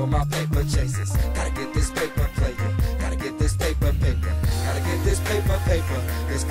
for my paper chasers.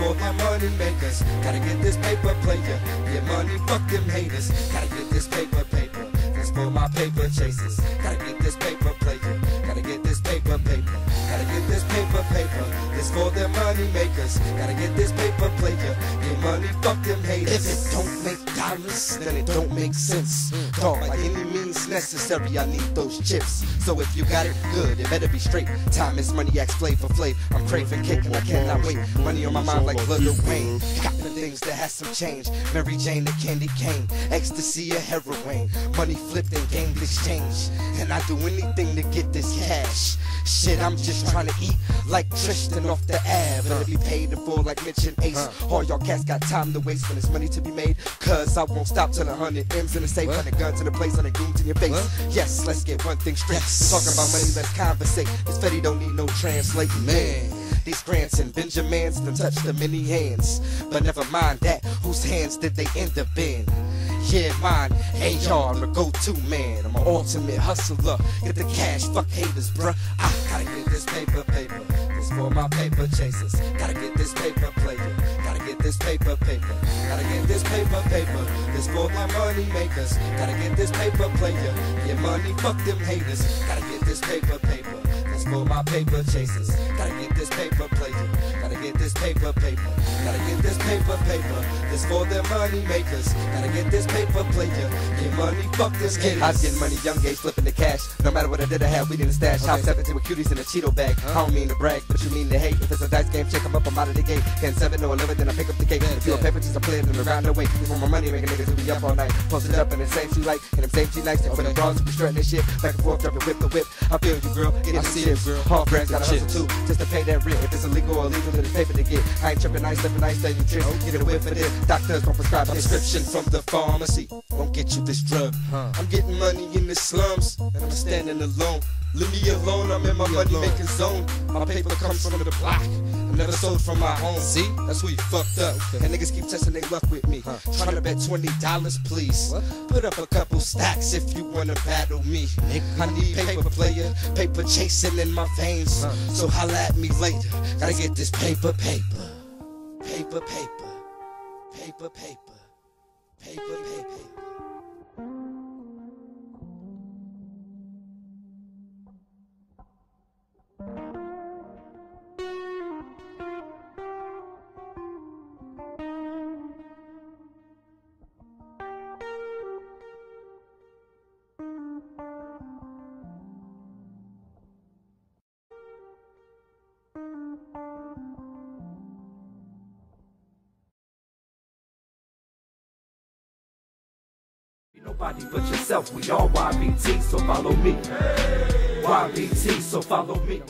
For my money makers. Gotta get this paper, player. Get money, fuck them haters. Gotta get this paper, paper. This for my paper chasers. Gotta get this paper, player. Gotta get this paper, paper. Gotta get this paper, paper. This for them money makers. Gotta get this paper, player. Get money, fuck them haters. If it don't make dollars, then it don't make sense. Dog, by any means necessary, I need those chips. So if you got it, good, it better be straight. Time is money, act flavor flav. I'm craving cake and I cannot wait. Money on my mind like Lil Wayne. Got the things that has some change. Mary Jane, the candy cane. Ecstasy or heroin. Money flipped and game exchange. And I do anything to get this cash. Shit, I'm just trying to eat like Tristan off the Ave. And to be paid in full like Mitch and Ace. All y'all cats got time to waste when there's money to be made. Cause I won't stop till a hundred M's in the safe, hundred guns in the place, hundred goons in your face. Yes, let's get one thing straight. Talking about money, let's conversate. This Fetty don't need no translating. Man. These grants and Benjamins done touch the many hands. But never mind that, whose hands did they end up in? Yeah, mine, AR, I'm a go-to man. I'm an ultimate hustler. Get the cash, fuck haters, bruh. I Gotta get this paper, paper. For my paper chasers. Gotta get this paper, player. Gotta get this paper, paper. Gotta get this paper, paper. This for my money makers. Gotta get this paper, player. Get money, fuck them haters. Gotta get this paper, paper. This for my paper chasers. Gotta get this paper, player. Gotta get this paper, paper. Gotta get this paper, paper. This for their money makers. Gotta get this paper, player. Get money, fuck this haters. I was getting money, young gay, flipping the cash. No matter what I did, I had weed in the stash. Hop 17 with cuties in a Cheeto bag. I don't mean to brag, but you mean to hate. If it's a dice game, check check 'em up, I'm out of the gate. Can 7 or 11, then I pick up the gate. If you a paper chase, I play it in around the way. This for my money, making niggas who be up all night. Posted up in the same shoe light, and them same G nights. And for the dogs who be strutting this shit, back and forth, jumping whip the whip. I feel you, girl. Get I the see it, girl. Hard brands gotta Chips. hustle too, just to pay that rent. If it's illegal or illegal, then it's paper to get. I ain't tripping, I ain't slipping, I ain't studying tricks. Get a whip for this. Doctors don't prescribe. Prescription from the pharmacy won't get you this drug. I'm getting money in the slums, and I'm standing alone. Leave me alone, I'm in my money making zone. My paper comes from the block. Never sold from my home. See? That's who you fucked up. And niggas keep testing their luck with me. Trying to bet twenty dollars, please. Put up a couple stacks if you wanna battle me. I need paper player, paper chasing in my veins. So holla at me later. Gotta get this paper, paper, paper, paper, paper, paper, paper, paper. Nobody but yourself, we all YBT, so follow me. YBT, so follow me.